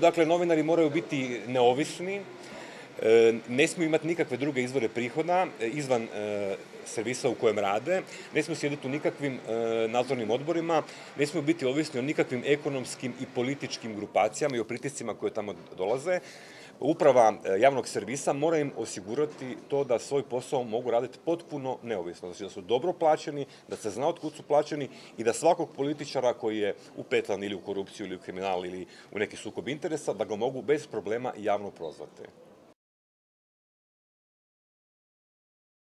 Dakle, novinari moraju biti neovisni, ne smiju imati nikakve druge izvore prihoda e, izvan e, servisa u kojem rade, ne smiju sjediti u nikakvim nadzornim odborima, ne smiju biti ovisni o nikakvim ekonomskim i političkim grupacijama i o pritiscima koje tamo dolaze. Uprava javnog servisa mora im osigurati to da svoj posao mogu raditi potpuno neovisno, znači da su dobro plaćeni, da se zna otkud su plaćeni i da svakog političara koji je upetlan ili u korupciju ili u kriminal ili u neki sukob interesa, da ga mogu bez problema javno prozvati.